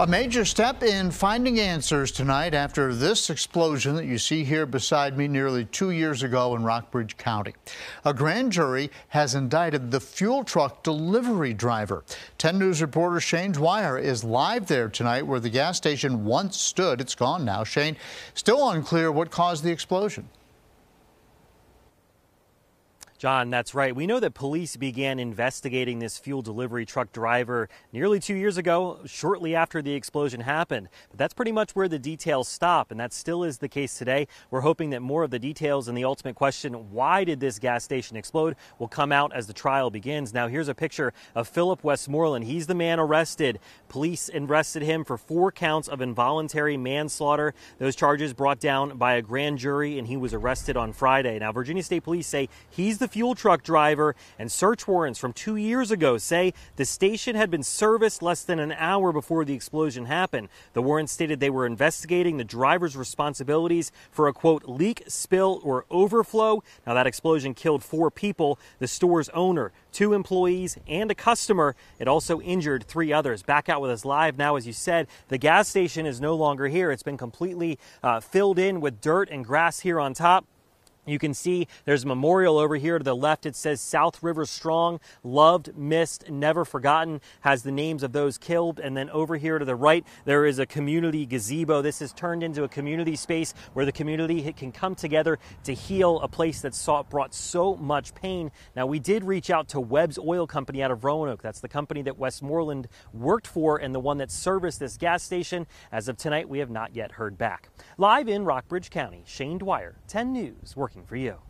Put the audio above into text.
A major step in finding answers tonight after this explosion that you see here beside me nearly two years ago in Rockbridge County. A grand jury has indicted the fuel truck delivery driver. 10 News reporter Shane Dwyer is live there tonight where the gas station once stood. It's gone now. Shane, still unclear what caused the explosion. John, that's right. We know that police began investigating this fuel delivery truck driver nearly two years ago, shortly after the explosion happened. But that's pretty much where the details stop, and that still is the case today. We're hoping that more of the details and the ultimate question, why did this gas station explode, will come out as the trial begins. Now, here's a picture of Phillip Westmoreland. He's the man arrested. Police arrested him for four counts of involuntary manslaughter. Those charges brought down by a grand jury, and he was arrested on Friday. Now, Virginia State Police say he's the fuel truck driver, and search warrants from two years ago say the station had been serviced less than an hour before the explosion happened. The warrants stated they were investigating the driver's responsibilities for a quote leak, spill, or overflow. Now, that explosion killed four people the store's owner, two employees, and a customer. It also injured three others. Back out with us live now, as you said, the gas station is no longer here. It's been completely uh, filled in with dirt and grass here on top. You can see there's a memorial over here to the left. It says South River Strong, loved, missed, never forgotten, has the names of those killed. And then over here to the right, there is a community gazebo. This has turned into a community space where the community can come together to heal a place that saw, brought so much pain. Now, we did reach out to Webb's Oil Company out of Roanoke. That's the company that Westmoreland worked for and the one that serviced this gas station. As of tonight, we have not yet heard back. Live in Rockbridge County, Shane Dwyer, 10 News, working for you.